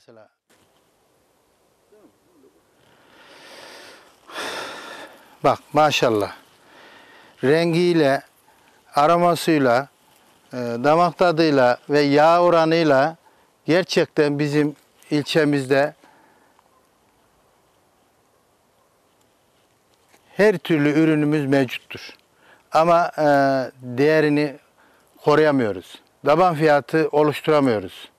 mesela. Bak maşallah. Rengiyle, aromasıyla, e, damak tadıyla ve yağ oranıyla gerçekten bizim ilçemizde her türlü ürünümüz mevcuttur. Ama e, değerini koruyamıyoruz. Taban fiyatı oluşturamıyoruz.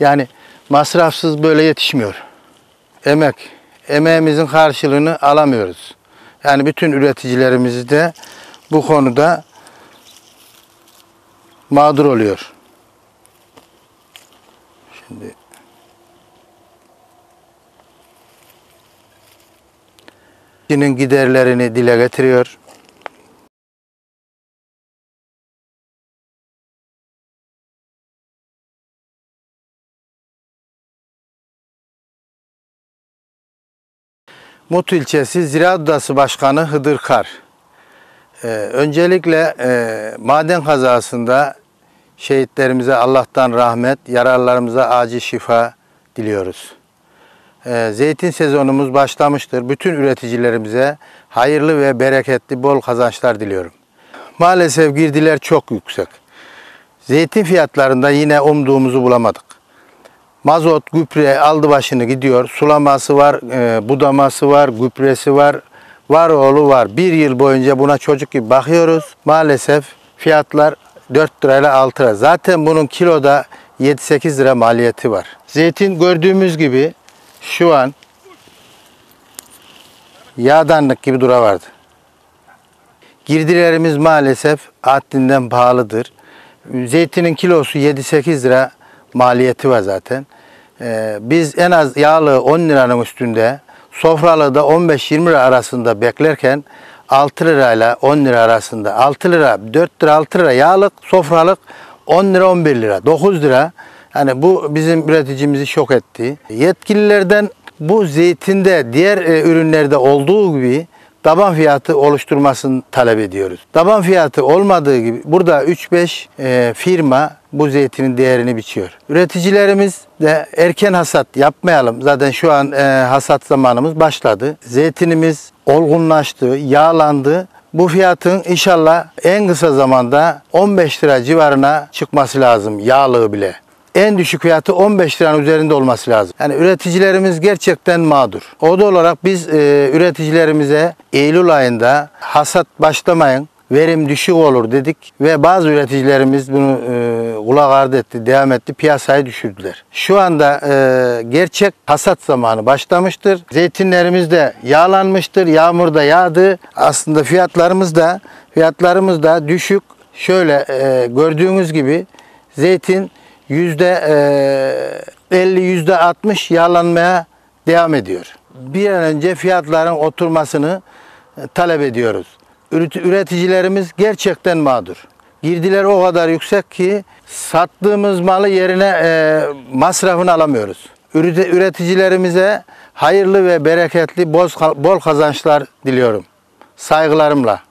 Yani masrafsız böyle yetişmiyor. Emek, emeğimizin karşılığını alamıyoruz. Yani bütün üreticilerimiz de bu konuda mağdur oluyor. Şimdi giderlerini dile getiriyor. Mut ilçesi Ziraat Odası Başkanı Hıdır Kar. Ee, öncelikle e, maden kazasında şehitlerimize Allah'tan rahmet, yararlarımıza acil şifa diliyoruz. Ee, zeytin sezonumuz başlamıştır. Bütün üreticilerimize hayırlı ve bereketli bol kazançlar diliyorum. Maalesef girdiler çok yüksek. Zeytin fiyatlarında yine umduğumuzu bulamadık. Mazot, gübre aldı başını gidiyor. Sulaması var, e, budaması var, gübresi var, var oğlu var. Bir yıl boyunca buna çocuk gibi bakıyoruz. Maalesef fiyatlar 4 lirayla 6 lira. Zaten bunun kiloda 7-8 lira maliyeti var. Zeytin gördüğümüz gibi şu an yağdanlık gibi dura vardı. Girdilerimiz maalesef haddinden pahalıdır. Zeytinin kilosu 7-8 lira maliyeti var zaten. Ee, biz en az yağlı 10 liranın üstünde, sofralı da 15-20 lira arasında beklerken 6 lirayla 10 lira arasında 6 lira, 4 lira, 6 lira yağlık, sofralık 10 lira, 11 lira, 9 lira. Yani bu bizim üreticimizi şok etti. Yetkililerden bu zeytinde diğer e, ürünlerde olduğu gibi taban fiyatı oluşturmasını talep ediyoruz. Taban fiyatı olmadığı gibi burada 3-5 e, firma bu zeytinin değerini biçiyor. Üreticilerimiz de erken hasat yapmayalım. Zaten şu an e, hasat zamanımız başladı. Zeytinimiz olgunlaştı, yağlandı. Bu fiyatın inşallah en kısa zamanda 15 lira civarına çıkması lazım yağlığı bile en düşük fiyatı 15 liranın üzerinde olması lazım. Yani üreticilerimiz gerçekten mağdur. O da olarak biz e, üreticilerimize Eylül ayında hasat başlamayın, verim düşük olur dedik ve bazı üreticilerimiz bunu e, kulak ardı etti, devam etti, piyasayı düşürdüler. Şu anda e, gerçek hasat zamanı başlamıştır. Zeytinlerimiz de yağlanmıştır, yağmur da yağdı. Aslında fiyatlarımız da fiyatlarımız da düşük. Şöyle e, gördüğünüz gibi zeytin yüzde 50 yüzde 60 yağlanmaya devam ediyor. Bir an önce fiyatların oturmasını e, talep ediyoruz. Üreticilerimiz gerçekten mağdur. Girdiler o kadar yüksek ki sattığımız malı yerine e, masrafını alamıyoruz. Üreticilerimize hayırlı ve bereketli bol kazançlar diliyorum. Saygılarımla.